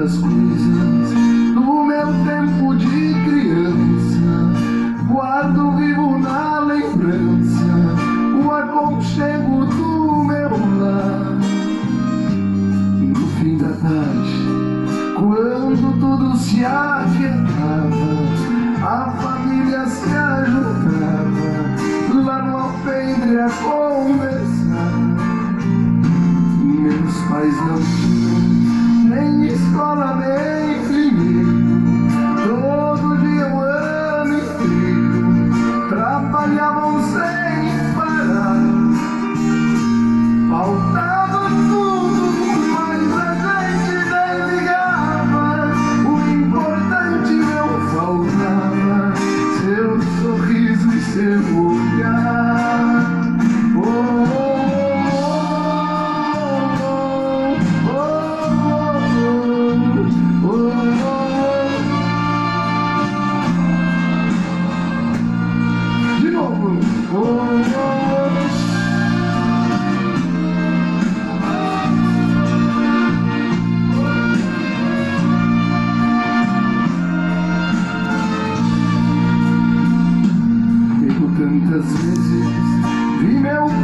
muitas coisas do meu tempo de criança. Guardo vivo na lembrança o aconchego do meu lar. No fim da tarde, quando tudo se aquietava, a família se ajudava lá no alpendre a conversar. Meus pais não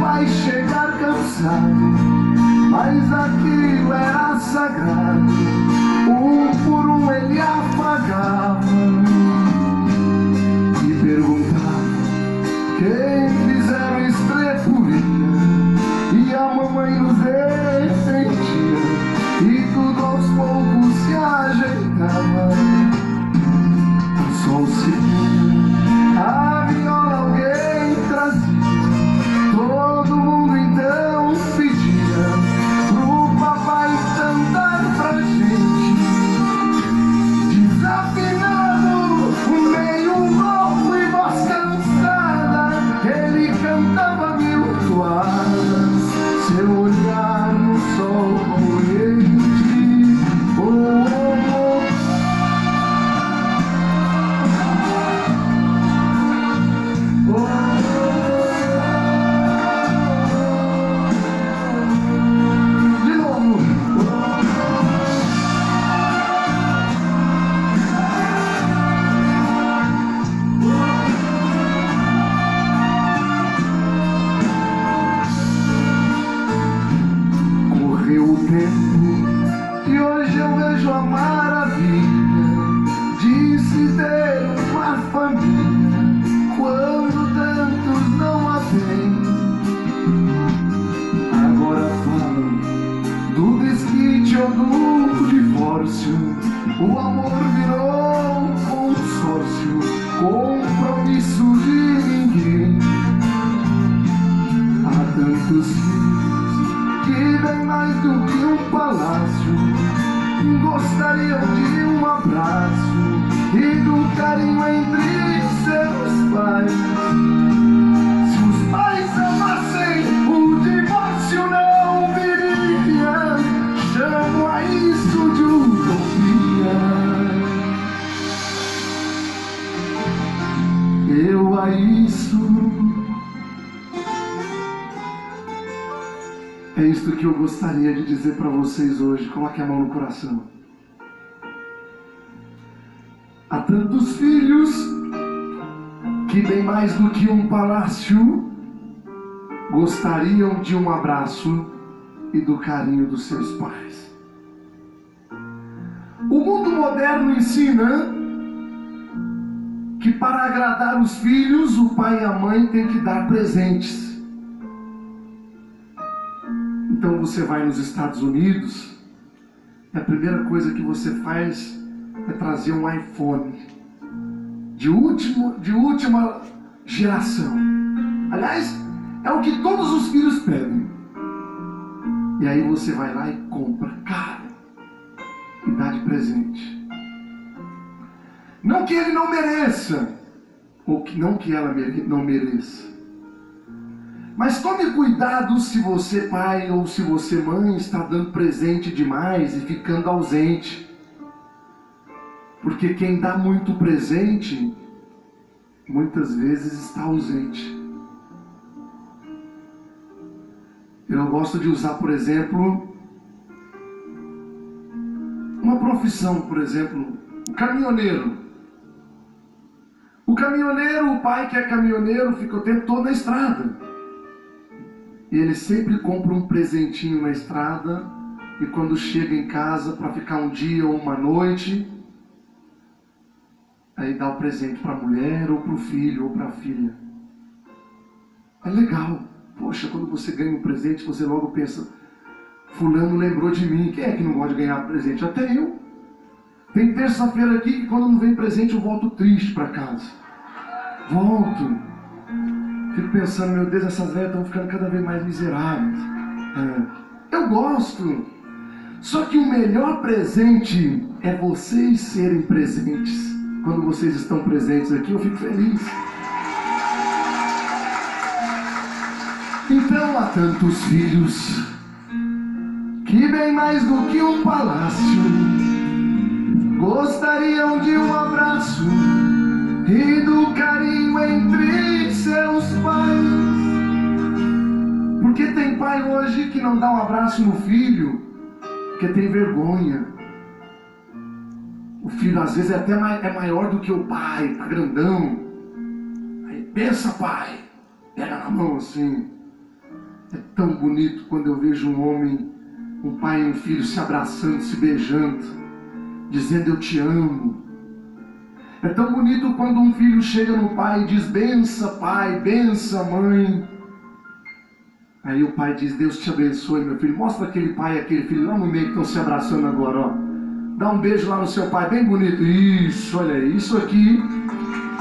pai chegar cansado, mas aquilo era sagrado. Um por um ele apagava e perguntava quem fizeram estrepulia e a mamãe nos defendia e tudo aos poucos se ajeitava. O sol Que vem mais do que um palácio. Gostariam de um abraço e do carinho entre seus pais. É isto que eu gostaria de dizer para vocês hoje. Coloque a mão no coração. Há tantos filhos que, bem mais do que um palácio, gostariam de um abraço e do carinho dos seus pais. O mundo moderno ensina que para agradar os filhos, o pai e a mãe têm que dar presentes. Então você vai nos Estados Unidos, a primeira coisa que você faz é trazer um iPhone de, último, de última geração. Aliás, é o que todos os filhos pedem. E aí você vai lá e compra caro e dá de presente. Não que ele não mereça, ou que não que ela mere- não mereça. Mas tome cuidado se você, pai ou se você, mãe, está dando presente demais e ficando ausente. Porque quem dá muito presente, muitas vezes está ausente. Eu gosto de usar, por exemplo, uma profissão, por exemplo, o caminhoneiro. O caminhoneiro, o pai que é caminhoneiro, fica o tempo todo na estrada. E ele sempre compra um presentinho na estrada e quando chega em casa para ficar um dia ou uma noite, aí dá o presente para a mulher ou para o filho ou para a filha. É legal. Poxa, quando você ganha um presente, você logo pensa, Fulano lembrou de mim. Quem é que não gosta de ganhar presente? Até eu. Tem terça-feira aqui que quando não vem presente eu volto triste para casa. Volto. Fico pensando, meu Deus, essas velhas estão ficando cada vez mais miseráveis. É. Eu gosto. Só que o melhor presente é vocês serem presentes. Quando vocês estão presentes aqui, eu fico feliz. Então há tantos filhos que bem mais do que um palácio gostariam de um abraço e do carinho entre seus pais. Porque tem pai hoje que não dá um abraço no filho, porque tem vergonha. O filho às vezes é até é maior do que o pai, tá grandão. Aí pensa, pai, pega na mão assim. É tão bonito quando eu vejo um homem, um pai e um filho se abraçando, se beijando, dizendo eu te amo. É tão bonito quando um filho chega no pai e diz bença pai, bença mãe. Aí o pai diz Deus te abençoe meu filho. Mostra aquele pai e aquele filho lá no meio que estão se abraçando agora, ó. Dá um beijo lá no seu pai, bem bonito. Isso, olha aí, isso aqui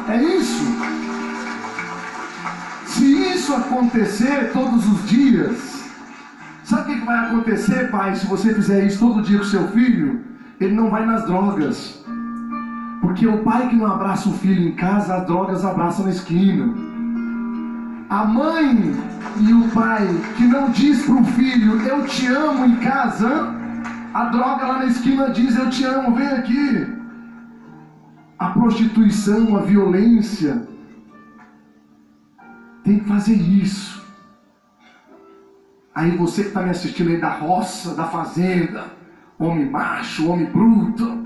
é isso. Se isso acontecer todos os dias, sabe o que vai acontecer, pai, se você fizer isso todo dia com seu filho? Ele não vai nas drogas. Porque o pai que não abraça o filho em casa, as drogas abraçam na esquina. A mãe e o pai que não diz para o filho, eu te amo em casa, a droga lá na esquina diz, eu te amo, vem aqui. A prostituição, a violência, tem que fazer isso. Aí você que está me assistindo aí da roça, da fazenda, homem macho, homem bruto,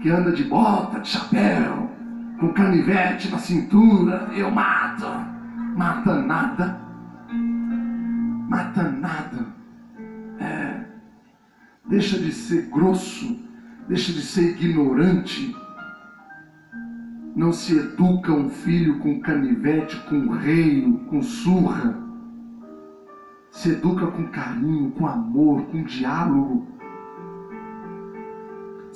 que anda de bota, de chapéu, com canivete na cintura, eu mato. Mata nada. Mata nada. É. Deixa de ser grosso, deixa de ser ignorante não se educa um filho com canivete, com reino, com surra. Se educa com carinho, com amor, com diálogo.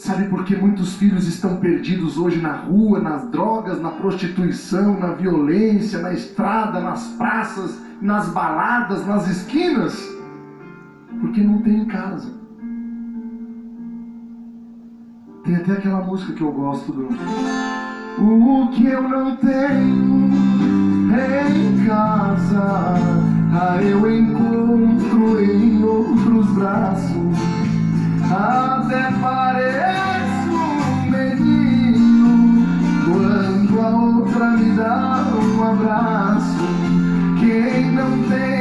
Sabe por que muitos filhos estão perdidos hoje na rua, nas drogas, na prostituição, na violência, na estrada, nas praças, nas baladas, nas esquinas? Porque não tem em casa. Tem até aquela música que eu gosto do. O que eu não tenho é em casa, ah, eu encontro em outros braços, até parece. Dá dar um abraço. Quem não tem